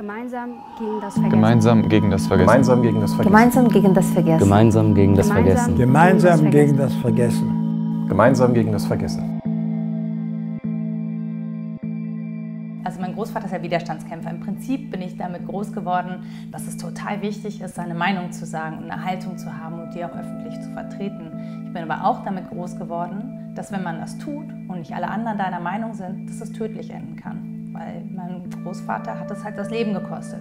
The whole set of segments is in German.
Gemeinsam gegen das Vergessen. Gemeinsam gegen das Vergessen. Gemeinsam gegen das Vergessen. Gemeinsam gegen das Vergessen. Gemeinsam gegen das Vergessen. Gemeinsam gegen das Vergessen. Gemeinsam gegen das Vergessen. Also mein Großvater ist ja Widerstandskämpfer. Im Prinzip bin ich damit groß geworden, dass es total wichtig ist, seine Meinung zu sagen und eine Haltung zu haben und die auch öffentlich zu vertreten. Ich bin aber auch damit groß geworden, dass wenn man das tut und nicht alle anderen deiner Meinung sind, dass es tödlich enden kann weil mein Großvater hat es halt das Leben gekostet.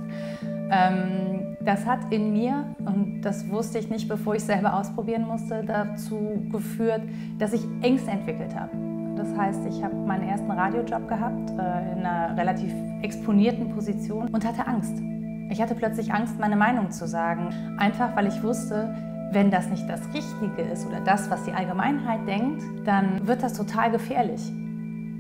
Ähm, das hat in mir, und das wusste ich nicht, bevor ich selber ausprobieren musste, dazu geführt, dass ich Ängste entwickelt habe. Das heißt, ich habe meinen ersten Radiojob gehabt, äh, in einer relativ exponierten Position und hatte Angst. Ich hatte plötzlich Angst, meine Meinung zu sagen, einfach weil ich wusste, wenn das nicht das Richtige ist oder das, was die Allgemeinheit denkt, dann wird das total gefährlich.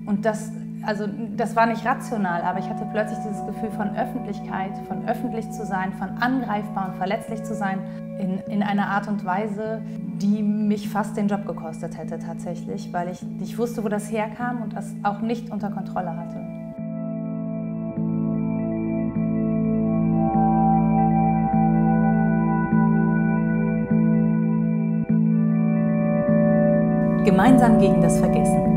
Und das also das war nicht rational, aber ich hatte plötzlich dieses Gefühl von Öffentlichkeit, von öffentlich zu sein, von angreifbar und verletzlich zu sein, in, in einer Art und Weise, die mich fast den Job gekostet hätte tatsächlich, weil ich nicht wusste, wo das herkam und das auch nicht unter Kontrolle hatte. Gemeinsam gegen das Vergessen.